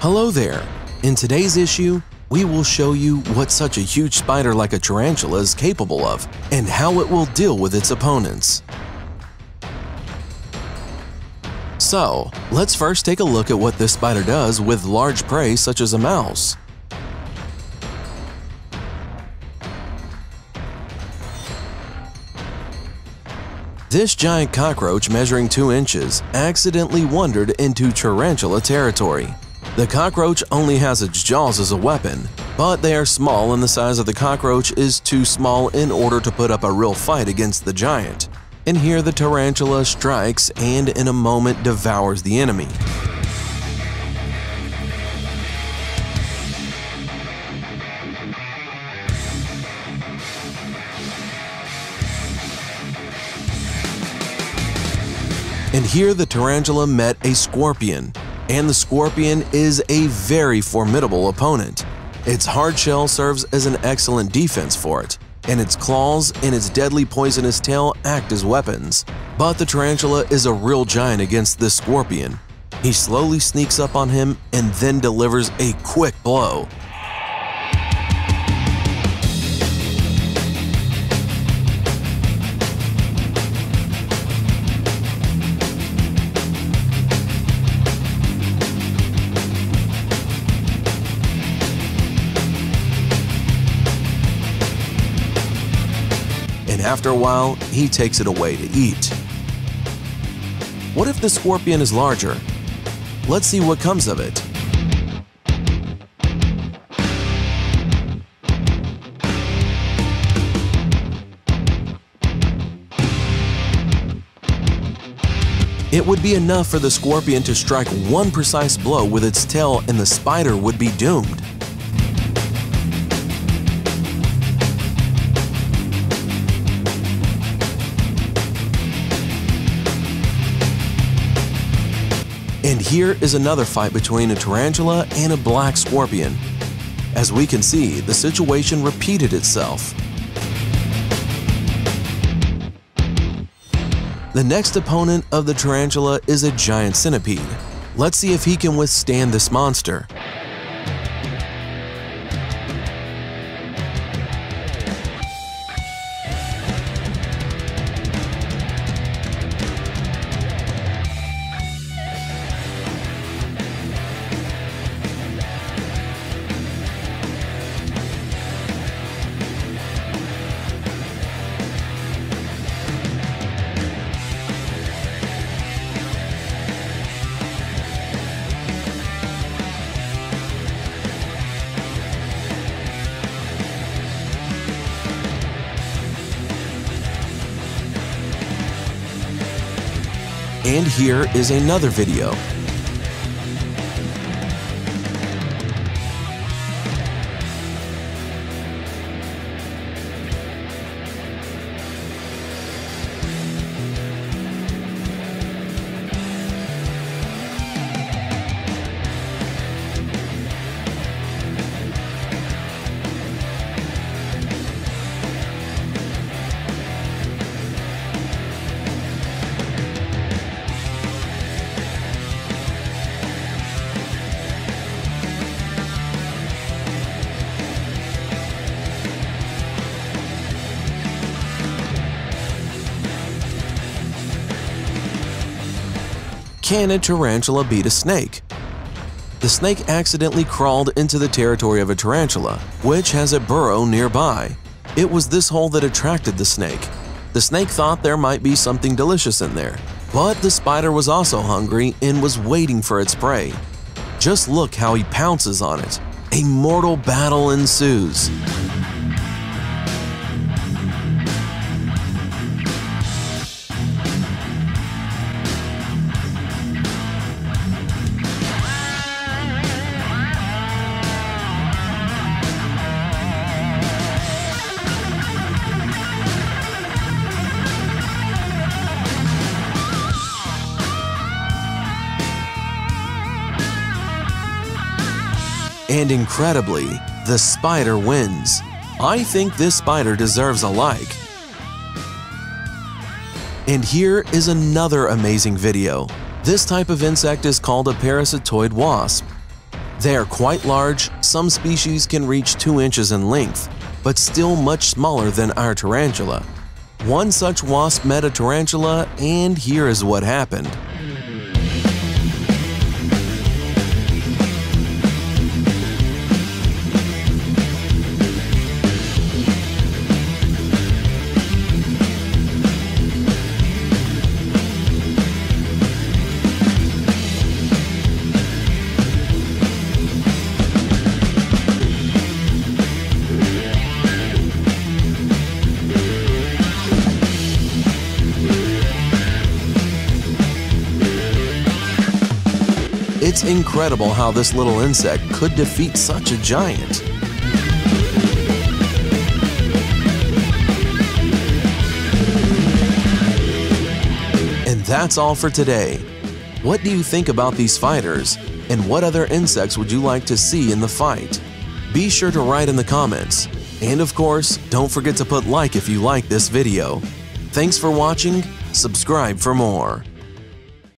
Hello there! In today's issue, we will show you what such a huge spider like a tarantula is capable of and how it will deal with its opponents. So, let's first take a look at what this spider does with large prey such as a mouse. This giant cockroach measuring 2 inches accidentally wandered into tarantula territory. The cockroach only has its jaws as a weapon, but they are small and the size of the cockroach is too small in order to put up a real fight against the giant. And here the tarantula strikes and in a moment devours the enemy. And here the tarantula met a scorpion, and the scorpion is a very formidable opponent. Its hard shell serves as an excellent defense for it, and its claws and its deadly poisonous tail act as weapons. But the tarantula is a real giant against this scorpion. He slowly sneaks up on him and then delivers a quick blow, and after a while, he takes it away to eat. What if the scorpion is larger? Let's see what comes of it. It would be enough for the scorpion to strike one precise blow with its tail and the spider would be doomed. Here is another fight between a tarantula and a black scorpion. As we can see, the situation repeated itself. The next opponent of the tarantula is a giant centipede. Let's see if he can withstand this monster. And here is another video. Can a tarantula beat a snake? The snake accidentally crawled into the territory of a tarantula, which has a burrow nearby. It was this hole that attracted the snake. The snake thought there might be something delicious in there, but the spider was also hungry and was waiting for its prey. Just look how he pounces on it. A mortal battle ensues. And incredibly, the spider wins. I think this spider deserves a like. And here is another amazing video. This type of insect is called a parasitoid wasp. They are quite large, some species can reach 2 inches in length, but still much smaller than our tarantula. One such wasp met a tarantula, and here is what happened. It's incredible how this little insect could defeat such a giant. And that's all for today. What do you think about these fighters? And what other insects would you like to see in the fight? Be sure to write in the comments. And of course, don't forget to put like if you like this video. Thanks for watching, subscribe for more.